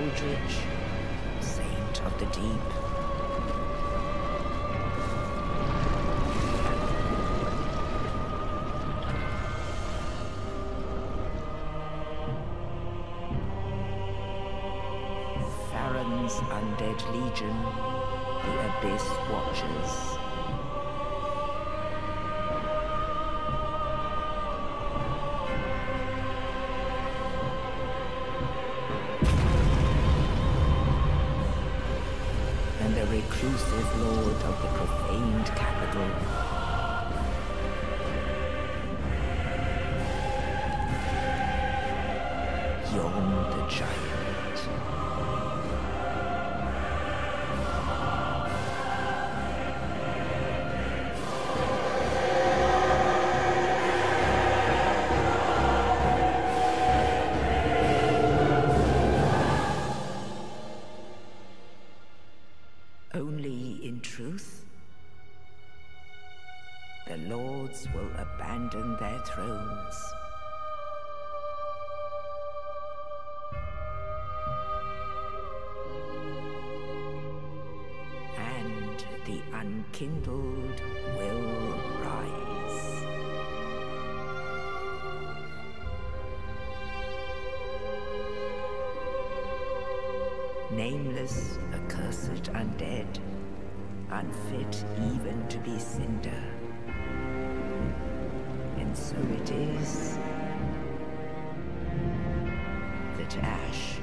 Aldrich, saint of the deep, Farron's undead legion, the Abyss Watchers. Lord of the profaned capital. Yhorm the Giant. Their thrones. And the unkindled will rise. Nameless, accursed undead, unfit even to be cinder. And so it is. That ash